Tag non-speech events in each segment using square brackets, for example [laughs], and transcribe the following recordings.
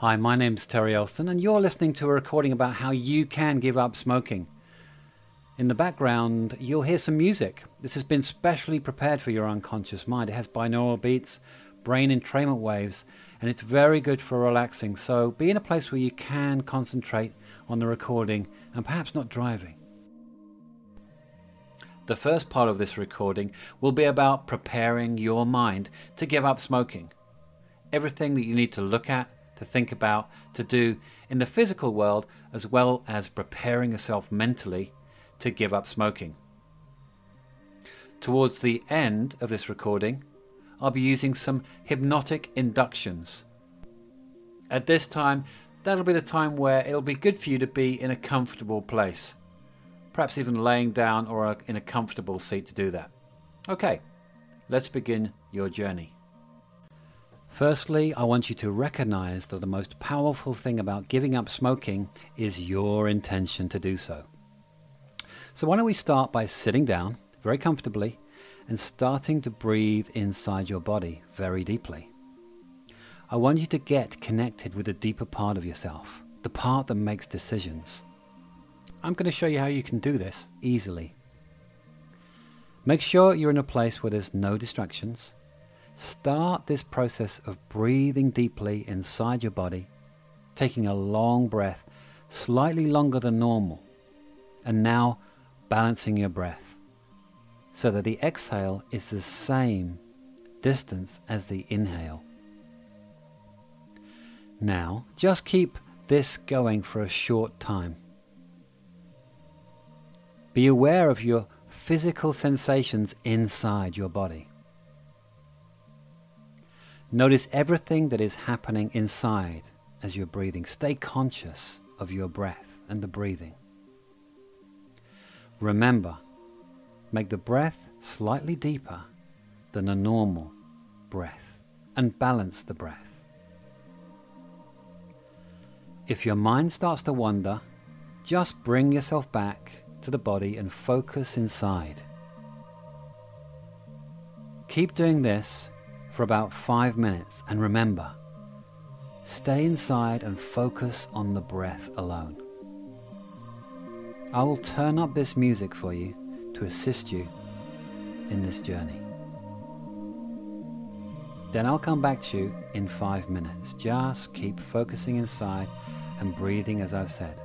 Hi, my name's Terry Elston, and you're listening to a recording about how you can give up smoking. In the background, you'll hear some music. This has been specially prepared for your unconscious mind. It has binaural beats, brain entrainment waves, and it's very good for relaxing. So be in a place where you can concentrate on the recording and perhaps not driving. The first part of this recording will be about preparing your mind to give up smoking. Everything that you need to look at, to think about, to do in the physical world, as well as preparing yourself mentally to give up smoking. Towards the end of this recording, I'll be using some hypnotic inductions. At this time, that'll be the time where it'll be good for you to be in a comfortable place. Perhaps even laying down or in a comfortable seat to do that. Okay, let's begin your journey. Firstly, I want you to recognize that the most powerful thing about giving up smoking is your intention to do so. So, why don't we start by sitting down very comfortably and starting to breathe inside your body very deeply. I want you to get connected with the deeper part of yourself, the part that makes decisions. I'm going to show you how you can do this easily. Make sure you're in a place where there's no distractions. Start this process of breathing deeply inside your body, taking a long breath, slightly longer than normal, and now balancing your breath so that the exhale is the same distance as the inhale. Now, just keep this going for a short time. Be aware of your physical sensations inside your body. Notice everything that is happening inside as you're breathing. Stay conscious of your breath and the breathing. Remember, make the breath slightly deeper than a normal breath and balance the breath. If your mind starts to wander, just bring yourself back to the body and focus inside. Keep doing this for about five minutes and remember, stay inside and focus on the breath alone. I will turn up this music for you to assist you in this journey. Then I'll come back to you in five minutes. Just keep focusing inside and breathing as I've said.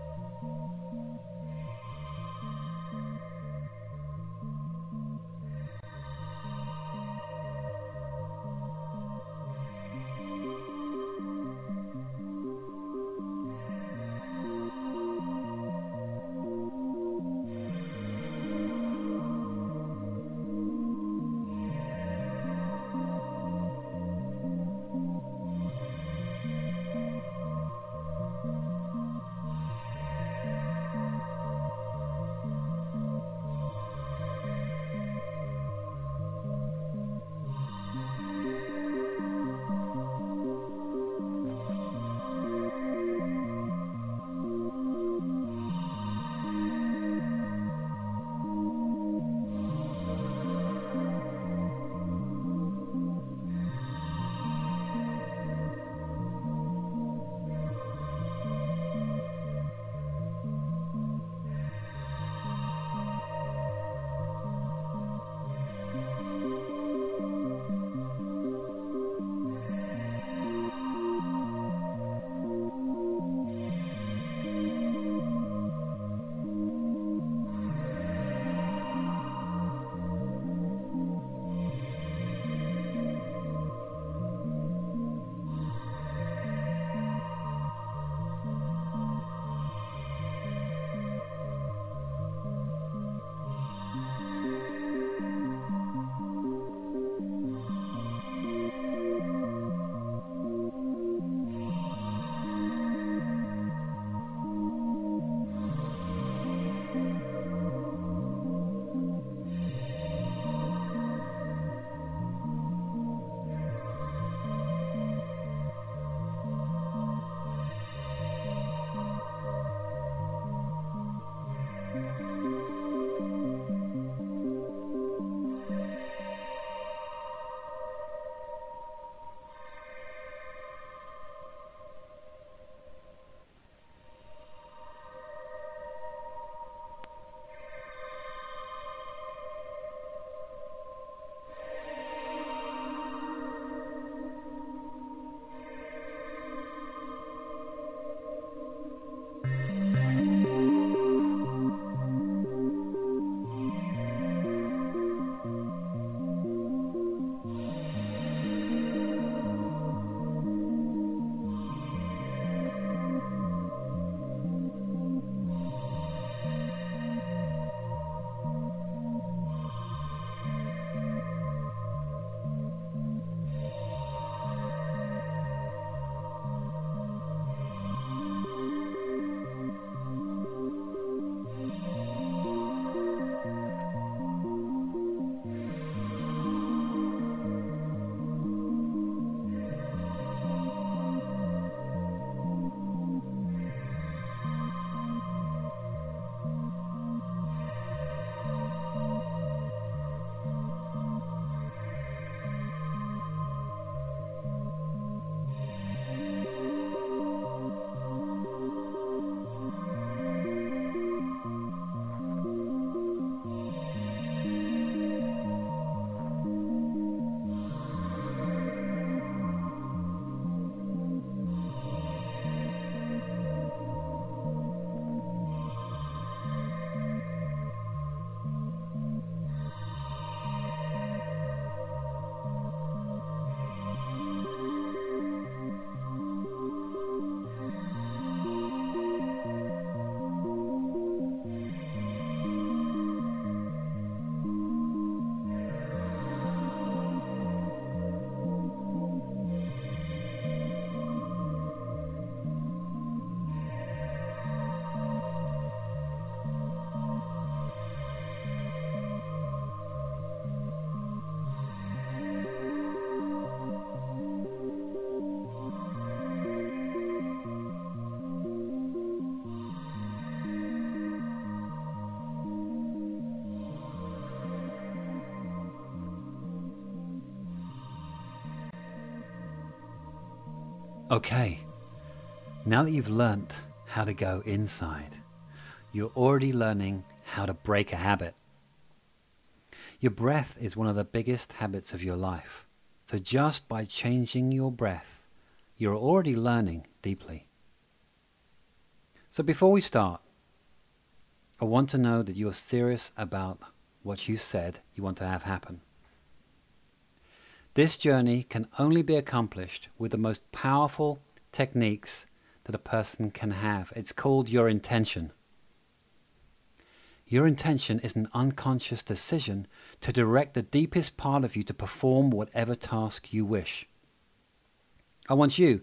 Okay, now that you've learnt how to go inside, you're already learning how to break a habit. Your breath is one of the biggest habits of your life. So just by changing your breath, you're already learning deeply. So before we start, I want to know that you're serious about what you said you want to have happen. This journey can only be accomplished with the most powerful techniques that a person can have. It's called your intention. Your intention is an unconscious decision to direct the deepest part of you to perform whatever task you wish. I want you,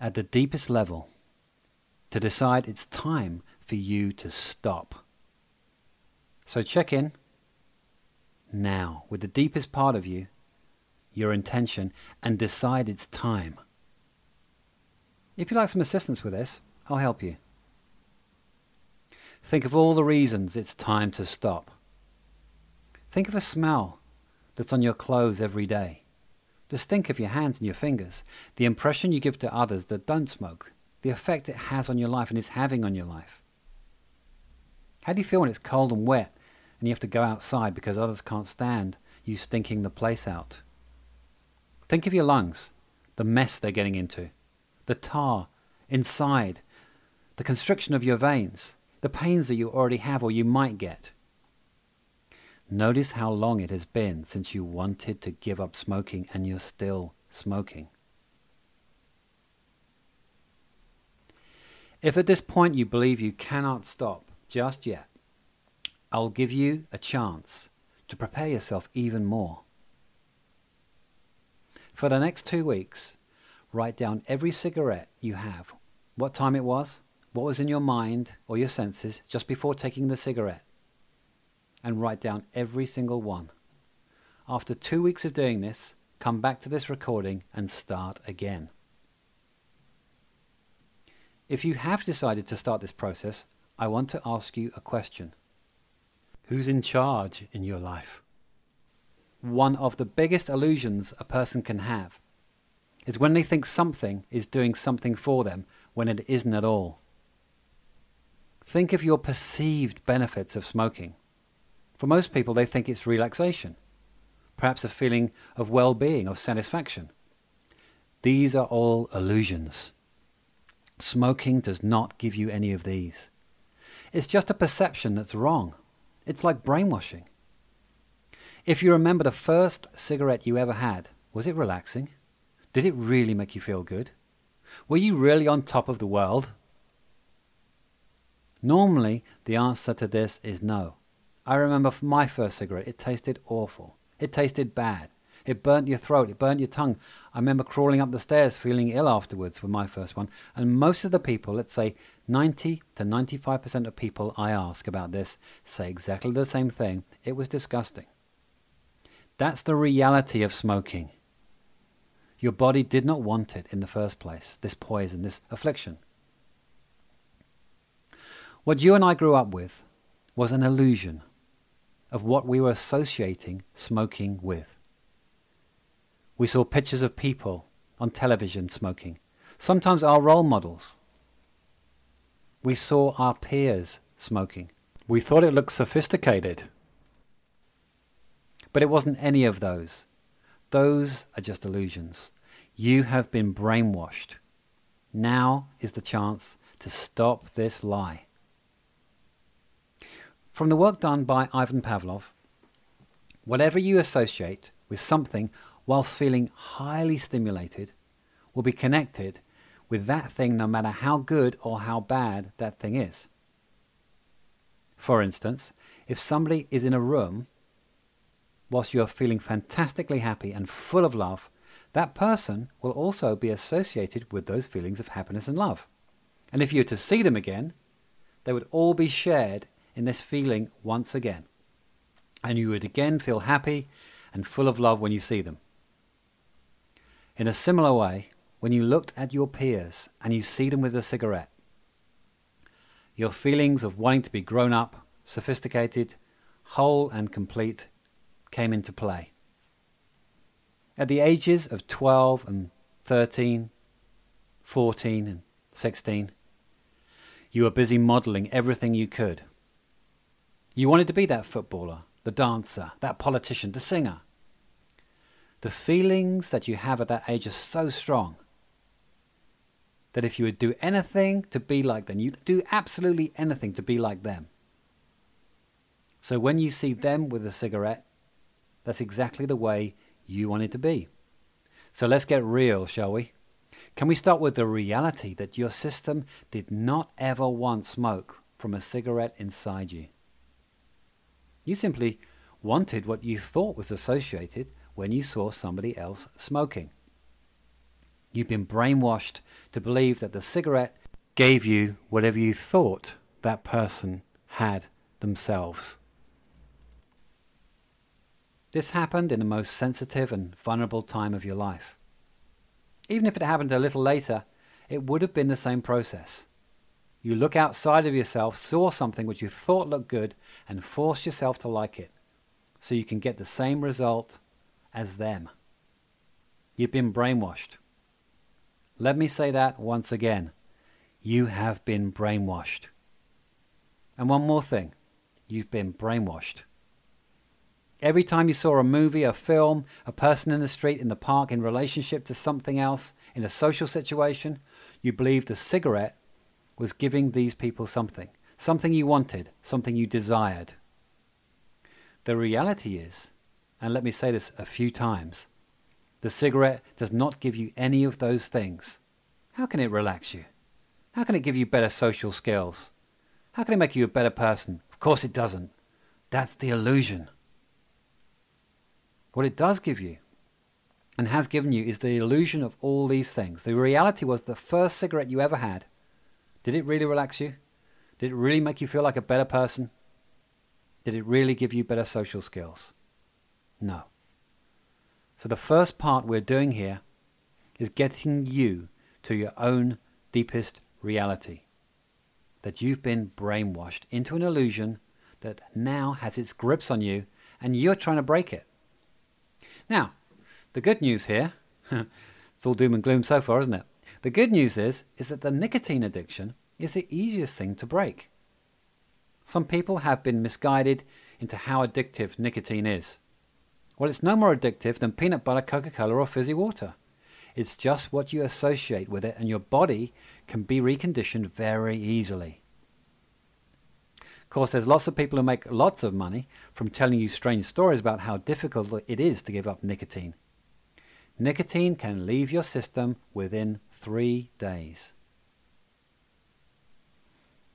at the deepest level, to decide it's time for you to stop. So check in now with the deepest part of you, your intention, and decide it's time. If you'd like some assistance with this, I'll help you. Think of all the reasons it's time to stop. Think of a smell that's on your clothes every day, the stink of your hands and your fingers, the impression you give to others that don't smoke, the effect it has on your life and is having on your life. How do you feel when it's cold and wet and you have to go outside because others can't stand you stinking the place out? Think of your lungs, the mess they're getting into the tar inside, the constriction of your veins, the pains that you already have or you might get. Notice how long it has been since you wanted to give up smoking and you're still smoking. If at this point you believe you cannot stop just yet, I'll give you a chance to prepare yourself even more. For the next two weeks, write down every cigarette you have, what time it was, what was in your mind or your senses just before taking the cigarette, and write down every single one. After two weeks of doing this, come back to this recording and start again. If you have decided to start this process, I want to ask you a question. Who's in charge in your life? One of the biggest illusions a person can have is when they think something is doing something for them when it isn't at all. Think of your perceived benefits of smoking. For most people, they think it's relaxation, perhaps a feeling of well being, of satisfaction. These are all illusions. Smoking does not give you any of these. It's just a perception that's wrong. It's like brainwashing. If you remember the first cigarette you ever had, was it relaxing? Did it really make you feel good? Were you really on top of the world? Normally, the answer to this is no. I remember my first cigarette, it tasted awful. It tasted bad. It burnt your throat, it burnt your tongue. I remember crawling up the stairs feeling ill afterwards for my first one. And most of the people, let's say 90 to 95% of people I ask about this, say exactly the same thing. It was disgusting. That's the reality of smoking. Your body did not want it in the first place, this poison, this affliction. What you and I grew up with was an illusion of what we were associating smoking with. We saw pictures of people on television smoking, sometimes our role models. We saw our peers smoking. We thought it looked sophisticated. But it wasn't any of those. Those are just illusions. You have been brainwashed. Now is the chance to stop this lie. From the work done by Ivan Pavlov, whatever you associate with something whilst feeling highly stimulated will be connected with that thing no matter how good or how bad that thing is. For instance, if somebody is in a room whilst you are feeling fantastically happy and full of love, that person will also be associated with those feelings of happiness and love. And if you were to see them again, they would all be shared in this feeling once again. And you would again feel happy and full of love when you see them. In a similar way, when you looked at your peers and you see them with a cigarette, your feelings of wanting to be grown up, sophisticated, whole, and complete came into play. At the ages of 12 and 13, 14 and 16, you were busy modelling everything you could. You wanted to be that footballer, the dancer, that politician, the singer. The feelings that you have at that age are so strong that if you would do anything to be like them, you'd do absolutely anything to be like them. So when you see them with a cigarette, that's exactly the way you wanted to be. So let's get real, shall we? Can we start with the reality that your system did not ever want smoke from a cigarette inside you? You simply wanted what you thought was associated when you saw somebody else smoking. You've been brainwashed to believe that the cigarette gave you whatever you thought that person had themselves. This happened in the most sensitive and vulnerable time of your life. Even if it happened a little later, it would have been the same process. You look outside of yourself, saw something which you thought looked good, and force yourself to like it, so you can get the same result as them. You've been brainwashed. Let me say that once again. You have been brainwashed. And one more thing you've been brainwashed. Every time you saw a movie, a film, a person in the street, in the park, in relationship to something else, in a social situation, you believed the cigarette was giving these people something. Something you wanted, something you desired. The reality is, and let me say this a few times, the cigarette does not give you any of those things. How can it relax you? How can it give you better social skills? How can it make you a better person? Of course it doesn't. That's the illusion. What it does give you and has given you is the illusion of all these things. The reality was the first cigarette you ever had. Did it really relax you? Did it really make you feel like a better person? Did it really give you better social skills? No. So the first part we're doing here is getting you to your own deepest reality. That you've been brainwashed into an illusion that now has its grips on you and you're trying to break it. Now, the good news here, [laughs] it's all doom and gloom so far, isn't it? The good news is, is that the nicotine addiction is the easiest thing to break. Some people have been misguided into how addictive nicotine is. Well, it's no more addictive than peanut butter, Coca Cola, or fizzy water. It's just what you associate with it, and your body can be reconditioned very easily. Of course, there's lots of people who make lots of money from telling you strange stories about how difficult it is to give up nicotine. Nicotine can leave your system within three days.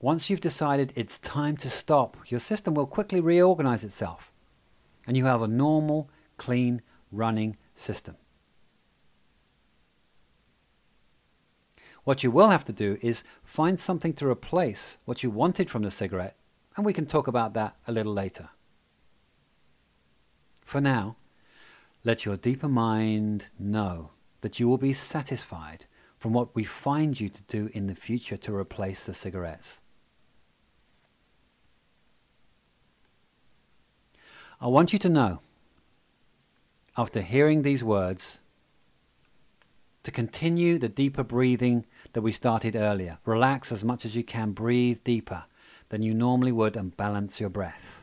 Once you've decided it's time to stop, your system will quickly reorganize itself and you have a normal, clean, running system. What you will have to do is find something to replace what you wanted from the cigarette, and we can talk about that a little later. For now, let your deeper mind know that you will be satisfied from what we find you to do in the future to replace the cigarettes. I want you to know, after hearing these words, to continue the deeper breathing that we started earlier. Relax as much as you can, breathe deeper than you normally would, and balance your breath.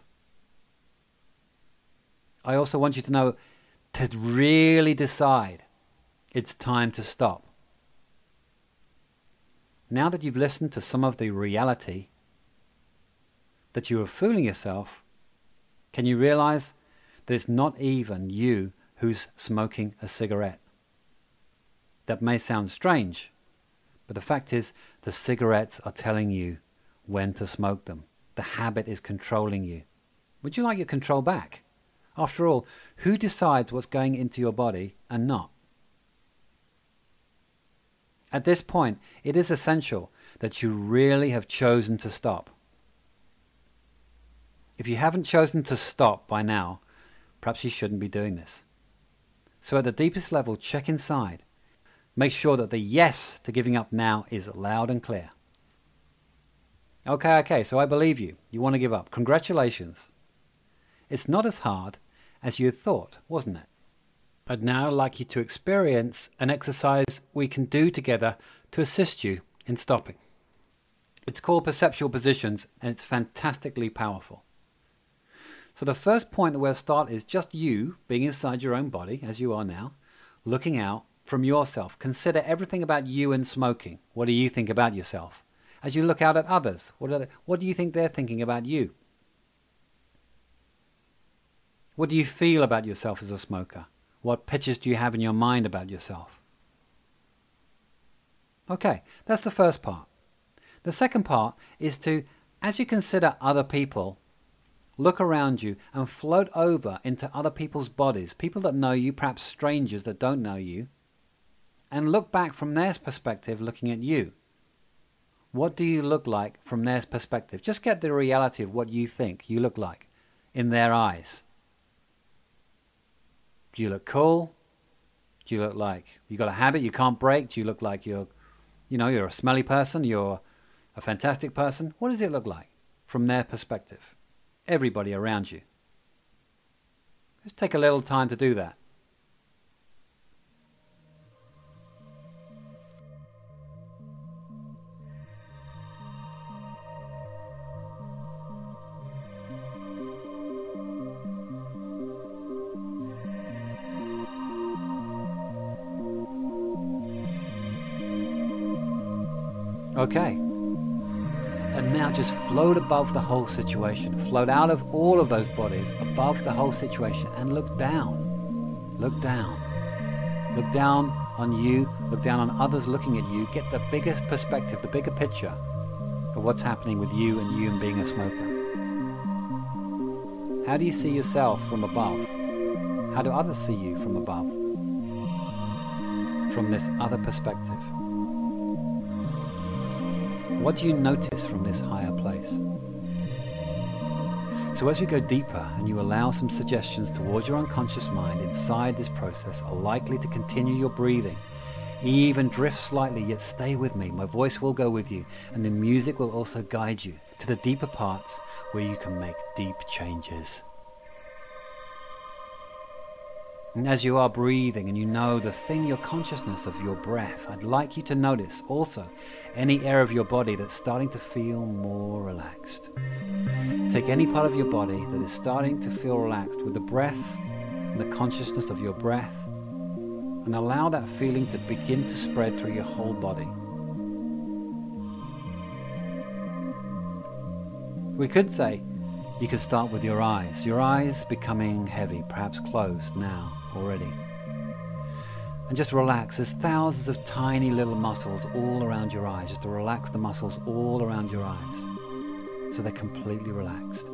I also want you to know to really decide it's time to stop. Now that you've listened to some of the reality that you are fooling yourself, can you realize that it's not even you who's smoking a cigarette? That may sound strange, but the fact is, the cigarettes are telling you when to smoke them. The habit is controlling you. Would you like your control back? After all, who decides what's going into your body and not? At this point, it is essential that you really have chosen to stop. If you haven't chosen to stop by now, perhaps you shouldn't be doing this. So at the deepest level, check inside. Make sure that the yes to giving up now is loud and clear. Okay, okay, so I believe you. You want to give up. Congratulations. It's not as hard as you thought, wasn't it? I'd now like you to experience an exercise we can do together to assist you in stopping. It's called perceptual positions and it's fantastically powerful. So the first point that we'll start is just you being inside your own body as you are now, looking out from yourself. Consider everything about you and smoking. What do you think about yourself? As you look out at others, what, they, what do you think they're thinking about you? What do you feel about yourself as a smoker? What pictures do you have in your mind about yourself? Okay, that's the first part. The second part is to, as you consider other people, look around you and float over into other people's bodies, people that know you, perhaps strangers that don't know you, and look back from their perspective looking at you. What do you look like from their perspective? Just get the reality of what you think you look like in their eyes. Do you look cool? Do you look like you got a habit you can't break? Do you look like you're, you know, you're a smelly person? You're a fantastic person? What does it look like from their perspective? Everybody around you. Just take a little time to do that. Okay. And now just float above the whole situation. Float out of all of those bodies, above the whole situation, and look down. Look down. Look down on you, look down on others looking at you. Get the bigger perspective, the bigger picture of what's happening with you and you and being a smoker. How do you see yourself from above? How do others see you from above? From this other perspective. What do you notice from this higher place? So as we go deeper and you allow some suggestions towards your unconscious mind inside this process are likely to continue your breathing. Even drift slightly, yet stay with me. My voice will go with you, and the music will also guide you to the deeper parts where you can make deep changes. And as you are breathing and you know the thing, your consciousness of your breath, I'd like you to notice also any area of your body that's starting to feel more relaxed. Take any part of your body that is starting to feel relaxed with the breath and the consciousness of your breath and allow that feeling to begin to spread through your whole body. We could say you could start with your eyes, your eyes becoming heavy, perhaps closed now already. And just relax. There's thousands of tiny little muscles all around your eyes. Just to relax the muscles all around your eyes. So they're completely relaxed.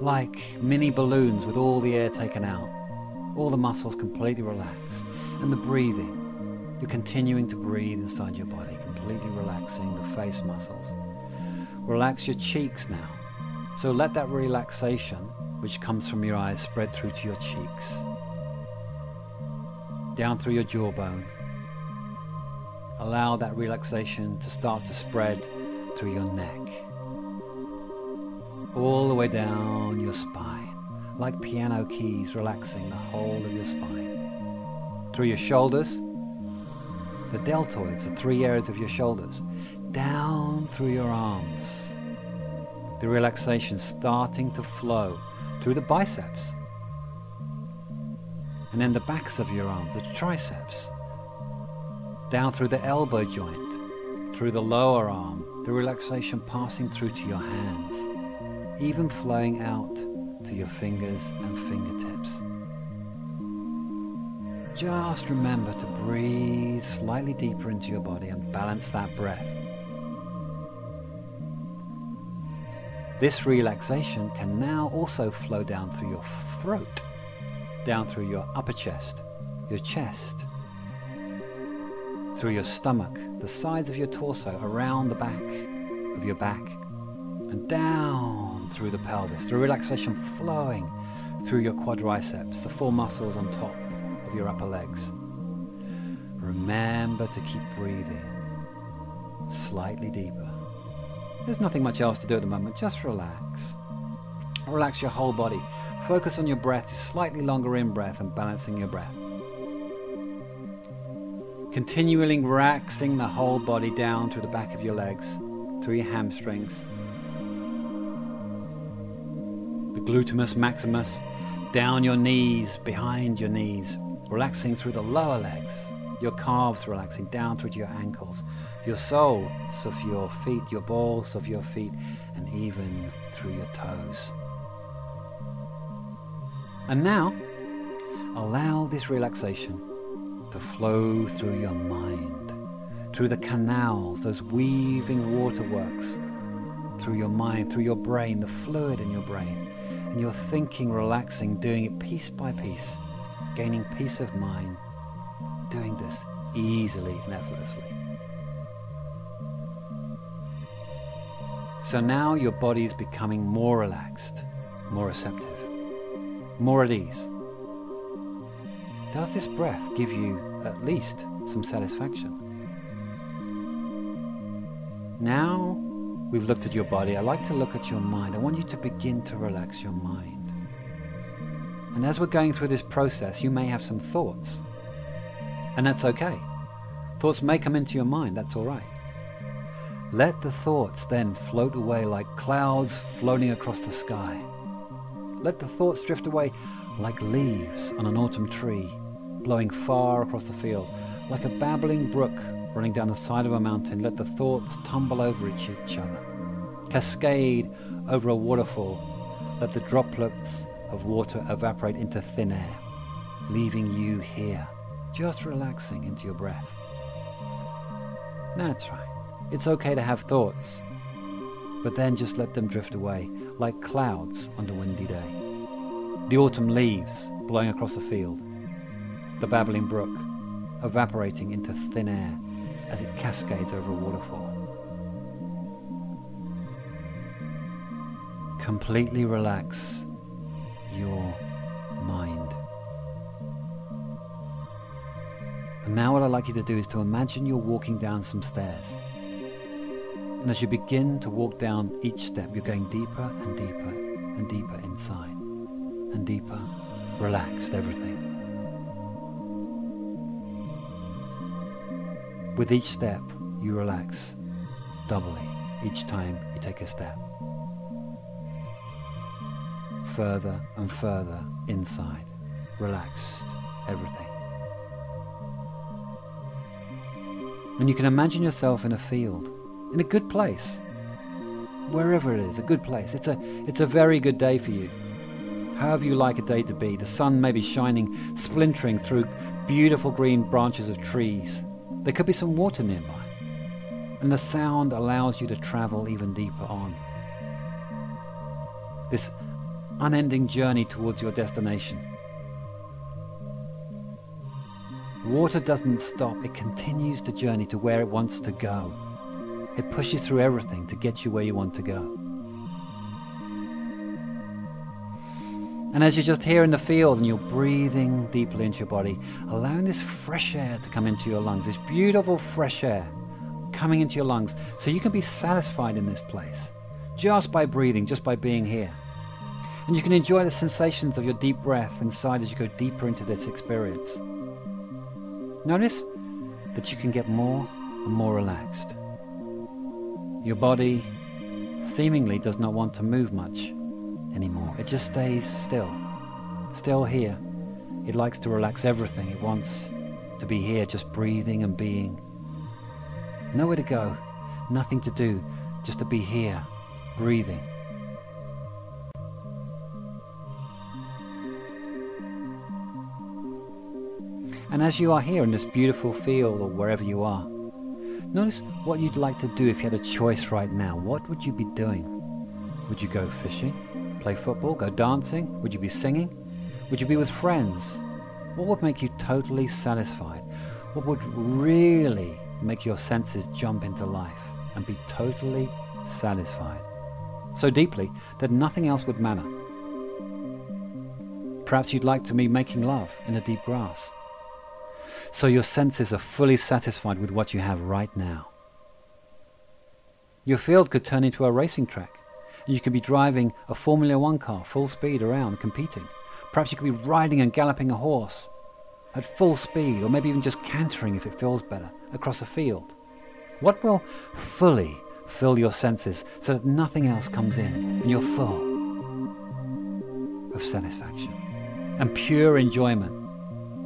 Like mini balloons with all the air taken out. All the muscles completely relaxed. And the breathing. You're continuing to breathe inside your body, completely relaxing the face muscles. Relax your cheeks now. So let that relaxation, which comes from your eyes, spread through to your cheeks down through your jawbone. Allow that relaxation to start to spread through your neck. All the way down your spine, like piano keys relaxing the whole of your spine. Through your shoulders, the deltoids, the three areas of your shoulders, down through your arms. The relaxation starting to flow through the biceps, and then the backs of your arms, the triceps, down through the elbow joint, through the lower arm, the relaxation passing through to your hands, even flowing out to your fingers and fingertips. Just remember to breathe slightly deeper into your body and balance that breath. This relaxation can now also flow down through your throat down through your upper chest, your chest, through your stomach, the sides of your torso, around the back of your back, and down through the pelvis, the relaxation flowing through your quadriceps, the four muscles on top of your upper legs. Remember to keep breathing slightly deeper. There's nothing much else to do at the moment, just relax. Relax your whole body. Focus on your breath, slightly longer in breath and balancing your breath. Continually relaxing the whole body down to the back of your legs, through your hamstrings. The gluteus maximus, down your knees, behind your knees, relaxing through the lower legs, your calves relaxing down through to your ankles, your soles of your feet, your balls of your feet, and even through your toes. And now, allow this relaxation to flow through your mind, through the canals, those weaving waterworks, through your mind, through your brain, the fluid in your brain, and your thinking relaxing, doing it piece by piece, gaining peace of mind, doing this easily and effortlessly. So now your body is becoming more relaxed, more receptive, more at ease. Does this breath give you at least some satisfaction? Now we've looked at your body, I like to look at your mind. I want you to begin to relax your mind. And as we're going through this process, you may have some thoughts. And that's okay. Thoughts may come into your mind, that's all right. Let the thoughts then float away like clouds floating across the sky. Let the thoughts drift away like leaves on an autumn tree blowing far across the field. Like a babbling brook running down the side of a mountain, let the thoughts tumble over each other. Cascade over a waterfall, let the droplets of water evaporate into thin air, leaving you here, just relaxing into your breath. That's right. It's okay to have thoughts, but then just let them drift away like clouds on a windy day. The autumn leaves blowing across the field the babbling brook, evaporating into thin air as it cascades over a waterfall. Completely relax your mind. And now what I'd like you to do is to imagine you're walking down some stairs. And as you begin to walk down each step, you're going deeper and deeper and deeper inside. And deeper, relaxed, everything. With each step, you relax doubly each time you take a step. Further and further inside, relaxed, everything. And you can imagine yourself in a field, in a good place, wherever it is, a good place. It's a, it's a very good day for you. However you like a day to be, the sun may be shining, splintering through beautiful green branches of trees there could be some water nearby, and the sound allows you to travel even deeper on. This unending journey towards your destination. Water doesn't stop, it continues to journey to where it wants to go. It pushes you through everything to get you where you want to go. And as you're just here in the field and you're breathing deeply into your body, allowing this fresh air to come into your lungs, this beautiful fresh air coming into your lungs, so you can be satisfied in this place just by breathing, just by being here. And you can enjoy the sensations of your deep breath inside as you go deeper into this experience. Notice that you can get more and more relaxed. Your body seemingly does not want to move much anymore. It just stays still, still here. It likes to relax everything. It wants to be here, just breathing and being. Nowhere to go, nothing to do, just to be here, breathing. And as you are here in this beautiful field or wherever you are, notice what you'd like to do if you had a choice right now. What would you be doing? Would you go fishing? Play football? Go dancing? Would you be singing? Would you be with friends? What would make you totally satisfied? What would really make your senses jump into life and be totally satisfied? So deeply that nothing else would matter. Perhaps you'd like to be making love in the deep grass. So your senses are fully satisfied with what you have right now. Your field could turn into a racing track and you could be driving a Formula One car full speed around competing. Perhaps you could be riding and galloping a horse. at full speed, or maybe even just cantering if it feels better, across a field? What will fully fill your senses so that nothing else comes in and you're full of satisfaction and pure enjoyment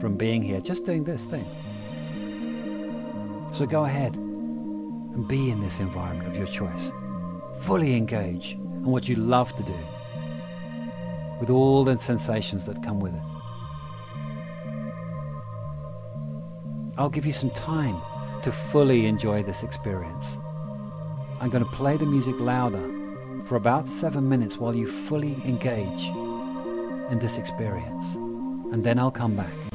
from being here, just doing this thing? So go ahead and be in this environment of your choice. Fully engage in what you love to do with all the sensations that come with it. I'll give you some time to fully enjoy this experience. I'm going to play the music louder for about seven minutes while you fully engage in this experience. And then I'll come back.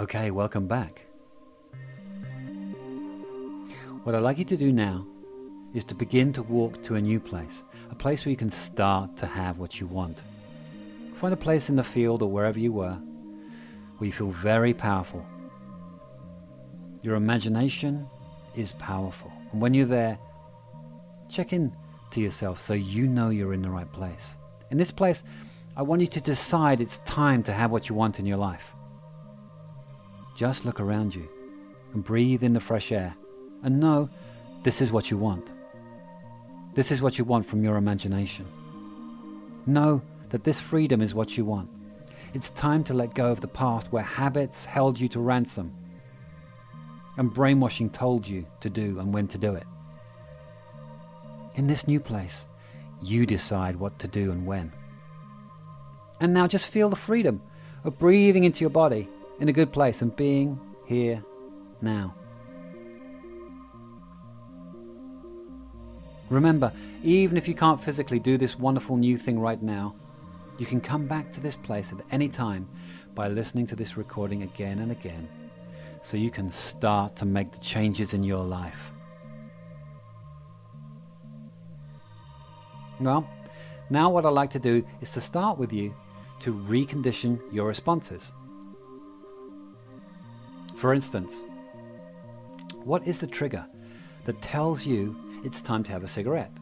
Okay, welcome back. What I'd like you to do now is to begin to walk to a new place, a place where you can start to have what you want. Find a place in the field or wherever you were where you feel very powerful. Your imagination is powerful. And when you're there, check in to yourself so you know you're in the right place. In this place, I want you to decide it's time to have what you want in your life. Just look around you and breathe in the fresh air and know this is what you want. This is what you want from your imagination. Know that this freedom is what you want. It's time to let go of the past where habits held you to ransom and brainwashing told you to do and when to do it. In this new place, you decide what to do and when. And now just feel the freedom of breathing into your body in a good place and being here now. Remember, even if you can't physically do this wonderful new thing right now, you can come back to this place at any time by listening to this recording again and again so you can start to make the changes in your life. Well, now what I'd like to do is to start with you to recondition your responses. For instance, what is the trigger that tells you it's time to have a cigarette?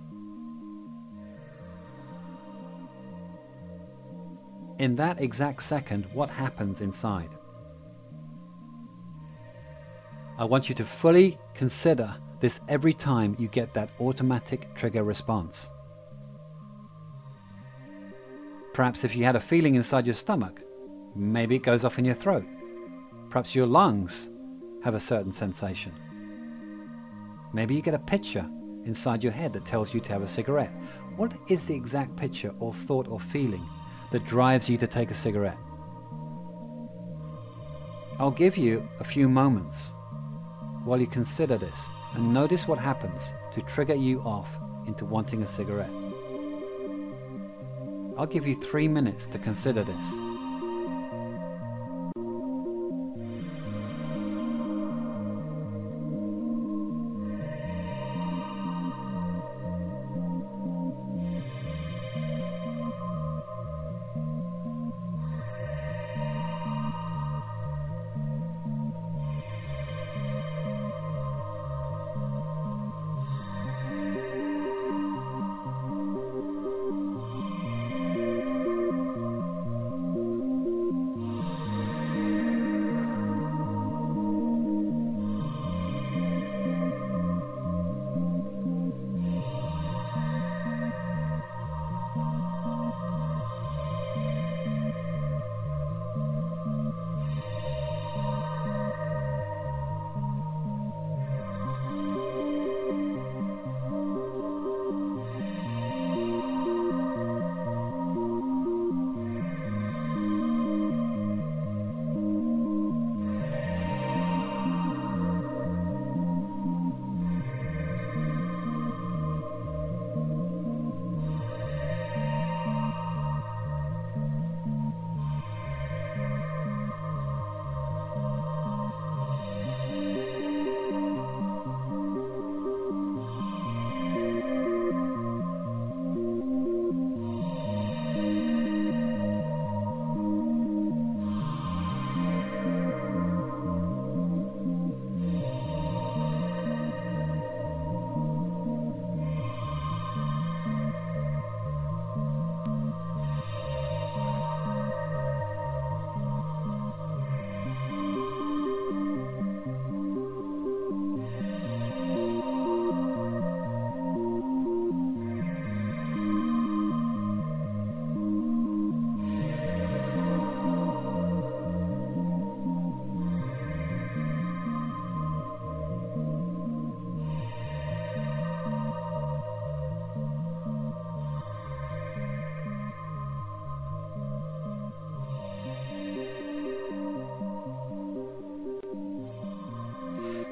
In that exact second, what happens inside? I want you to fully consider this every time you get that automatic trigger response. Perhaps if you had a feeling inside your stomach, maybe it goes off in your throat. Perhaps your lungs have a certain sensation. Maybe you get a picture inside your head that tells you to have a cigarette. What is the exact picture or thought or feeling that drives you to take a cigarette? I'll give you a few moments while you consider this and notice what happens to trigger you off into wanting a cigarette. I'll give you three minutes to consider this.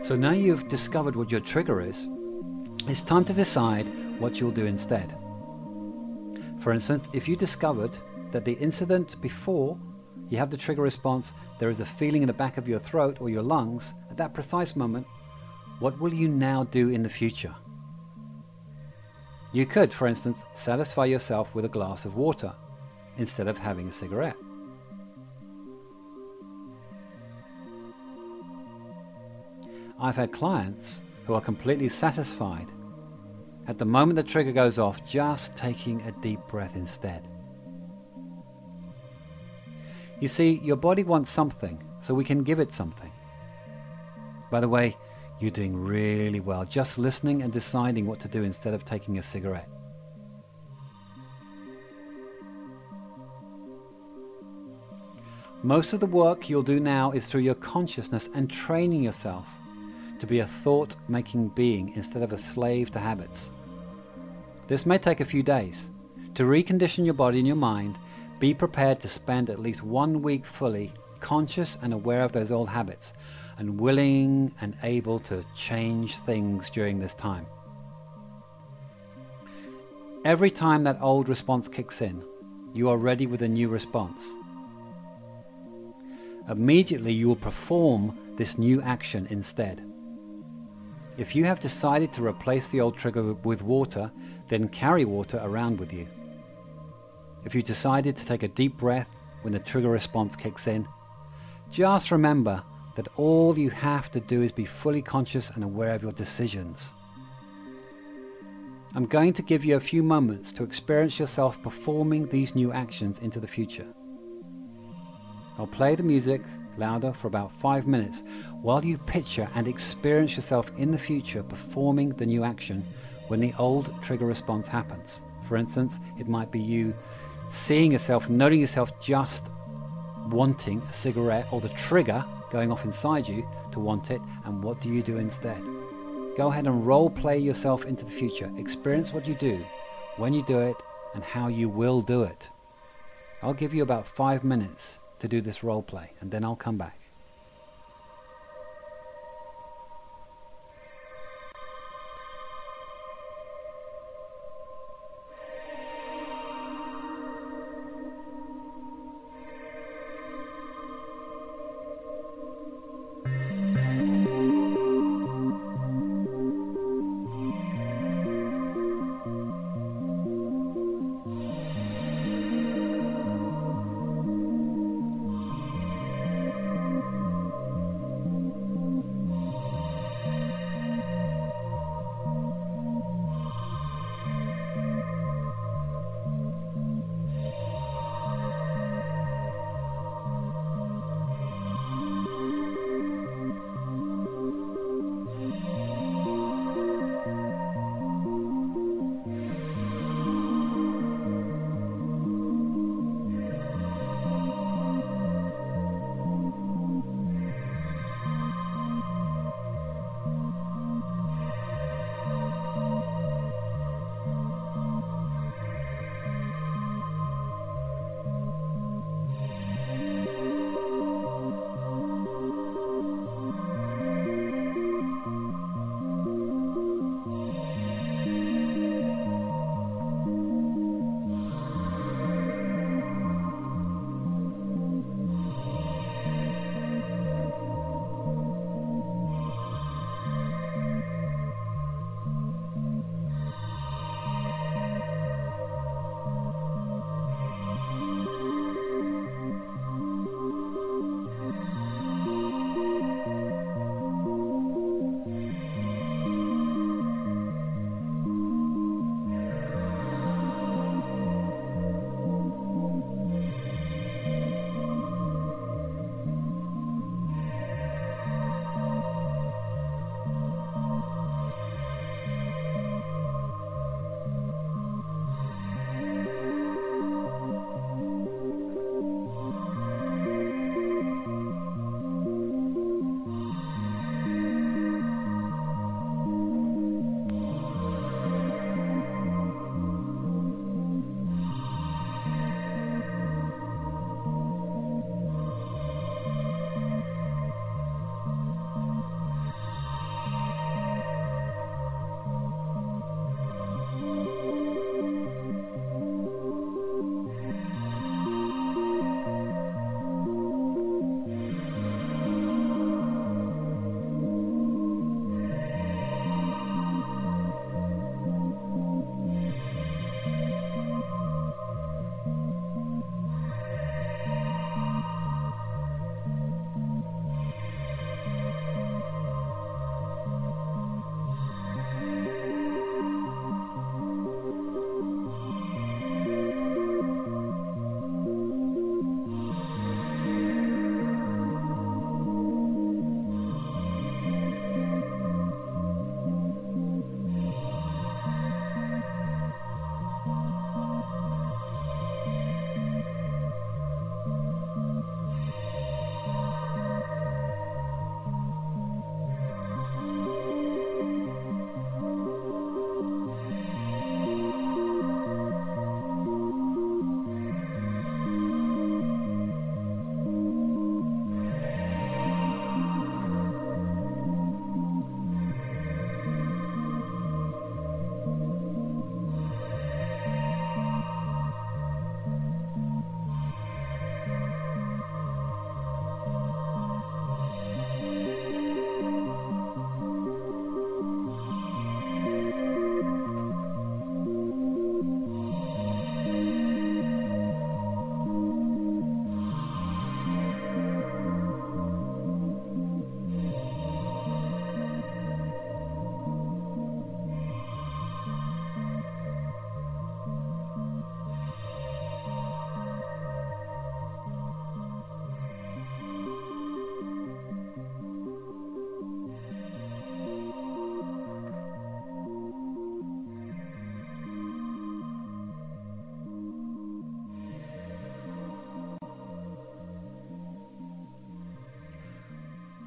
So now you've discovered what your trigger is, it's time to decide what you'll do instead. For instance, if you discovered that the incident before you have the trigger response, there is a feeling in the back of your throat or your lungs, at that precise moment, what will you now do in the future? You could, for instance, satisfy yourself with a glass of water instead of having a cigarette. I've had clients who are completely satisfied at the moment the trigger goes off, just taking a deep breath instead. You see, your body wants something, so we can give it something. By the way, you're doing really well just listening and deciding what to do instead of taking a cigarette. Most of the work you'll do now is through your consciousness and training yourself to be a thought making being instead of a slave to habits. This may take a few days. To recondition your body and your mind, be prepared to spend at least one week fully conscious and aware of those old habits and willing and able to change things during this time. Every time that old response kicks in, you are ready with a new response. Immediately you will perform this new action instead. If you have decided to replace the old trigger with water, then carry water around with you. If you decided to take a deep breath when the trigger response kicks in, just remember that all you have to do is be fully conscious and aware of your decisions. I'm going to give you a few moments to experience yourself performing these new actions into the future. I'll play the music louder for about five minutes while you picture and experience yourself in the future performing the new action when the old trigger response happens. For instance, it might be you seeing yourself, noting yourself just wanting a cigarette or the trigger going off inside you to want it, and what do you do instead? Go ahead and role play yourself into the future. Experience what you do, when you do it, and how you will do it. I'll give you about five minutes to do this role play, and then I'll come back.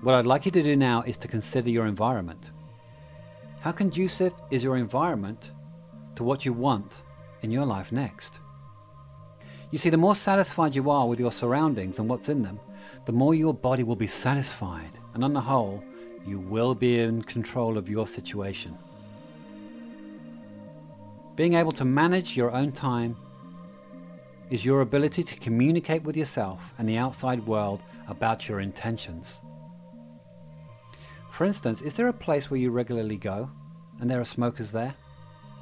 What I'd like you to do now is to consider your environment. How conducive is your environment to what you want in your life next? You see, the more satisfied you are with your surroundings and what's in them, the more your body will be satisfied, and on the whole, you will be in control of your situation. Being able to manage your own time is your ability to communicate with yourself and the outside world about your intentions. For instance, is there a place where you regularly go and there are smokers there?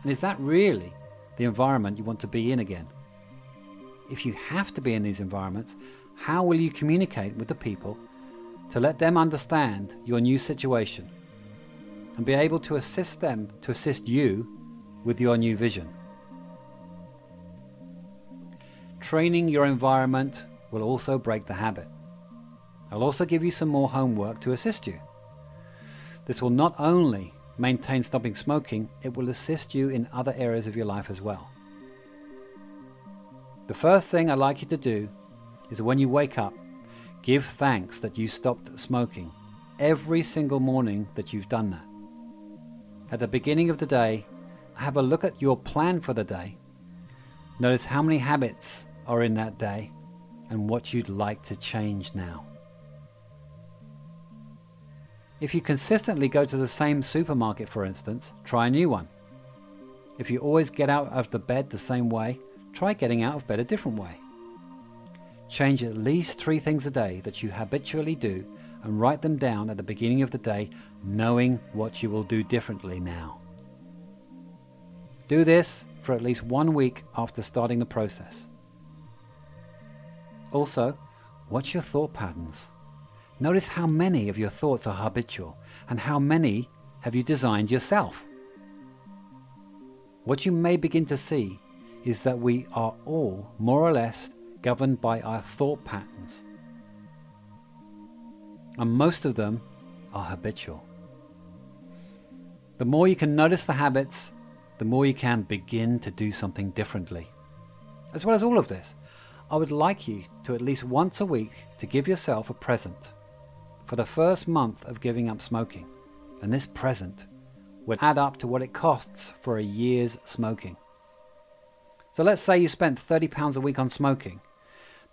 And is that really the environment you want to be in again? If you have to be in these environments, how will you communicate with the people to let them understand your new situation and be able to assist them to assist you with your new vision? Training your environment will also break the habit. I'll also give you some more homework to assist you. This will not only maintain stopping smoking, it will assist you in other areas of your life as well. The first thing I'd like you to do is when you wake up, give thanks that you stopped smoking every single morning that you've done that. At the beginning of the day, have a look at your plan for the day. Notice how many habits are in that day and what you'd like to change now. If you consistently go to the same supermarket, for instance, try a new one. If you always get out of the bed the same way, try getting out of bed a different way. Change at least three things a day that you habitually do and write them down at the beginning of the day, knowing what you will do differently now. Do this for at least one week after starting the process. Also, watch your thought patterns. Notice how many of your thoughts are habitual and how many have you designed yourself. What you may begin to see is that we are all more or less governed by our thought patterns. And most of them are habitual. The more you can notice the habits, the more you can begin to do something differently. As well as all of this, I would like you to at least once a week to give yourself a present for the first month of giving up smoking, and this present would add up to what it costs for a year's smoking. So let's say you spent £30 a week on smoking.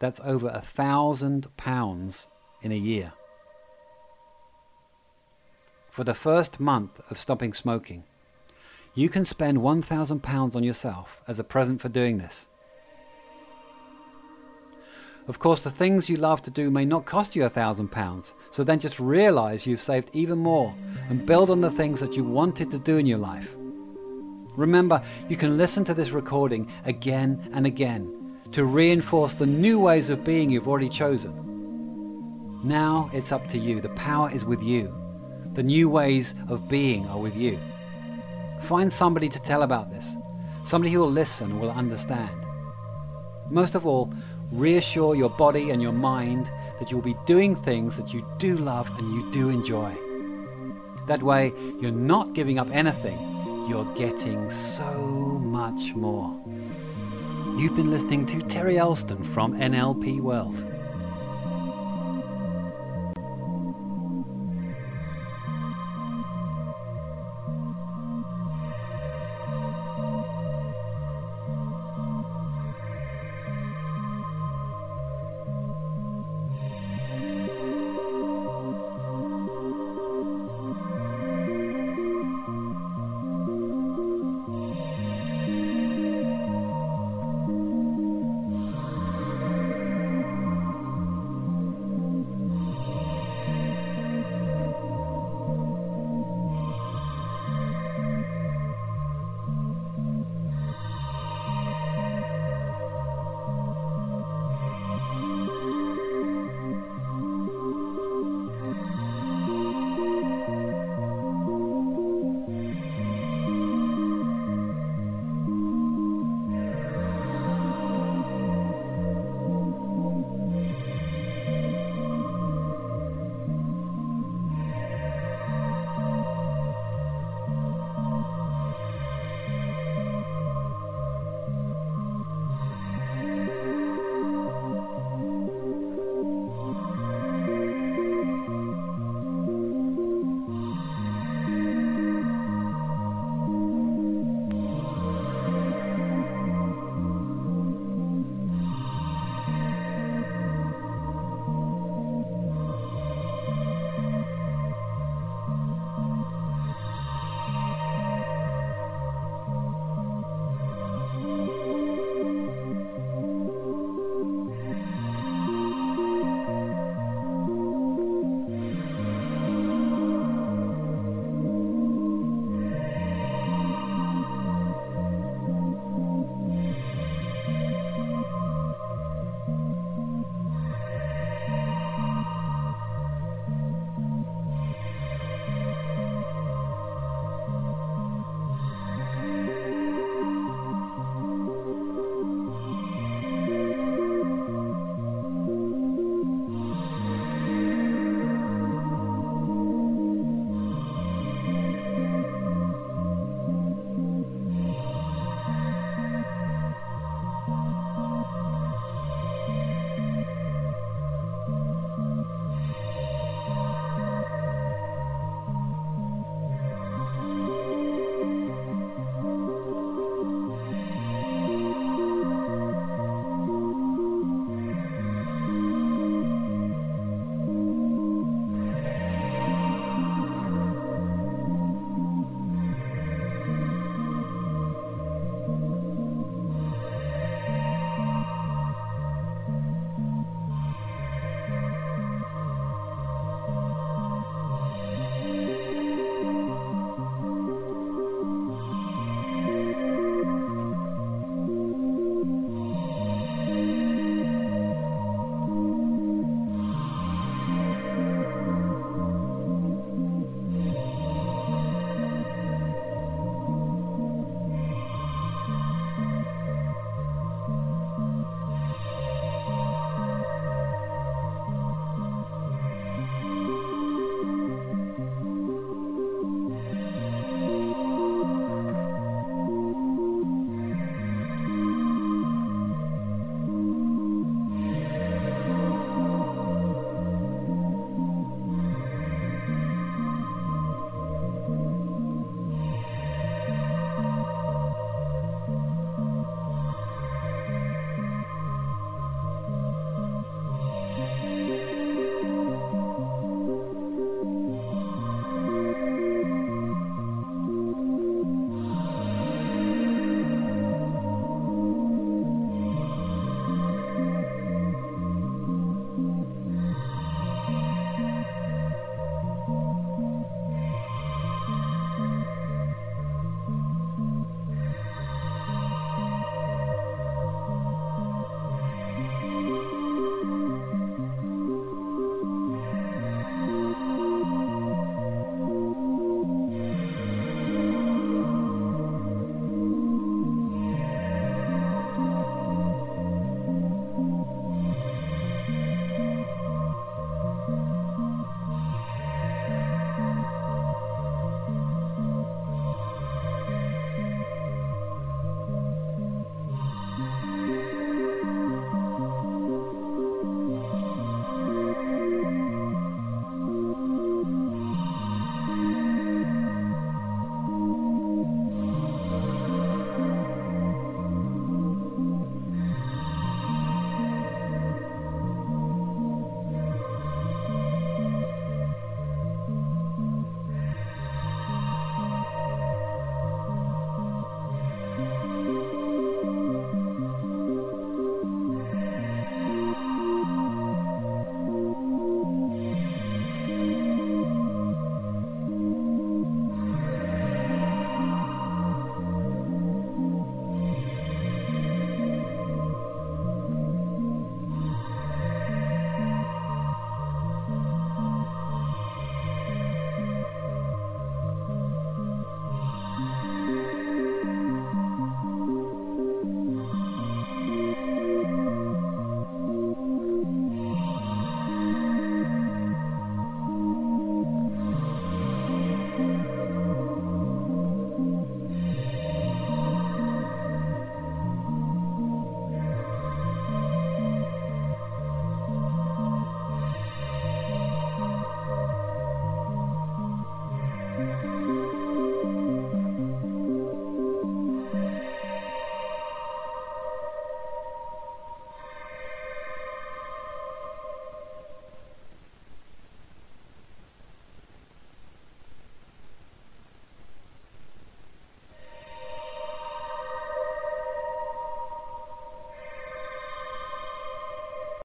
That's over a thousand pounds in a year. For the first month of stopping smoking, you can spend £1,000 on yourself as a present for doing this. Of course, the things you love to do may not cost you a thousand pounds, so then just realize you've saved even more and build on the things that you wanted to do in your life. Remember, you can listen to this recording again and again to reinforce the new ways of being you've already chosen. Now it's up to you. The power is with you. The new ways of being are with you. Find somebody to tell about this, somebody who will listen and will understand. Most of all, reassure your body and your mind that you'll be doing things that you do love and you do enjoy. That way, you're not giving up anything, you're getting so much more. You've been listening to Terry Elston from NLP World.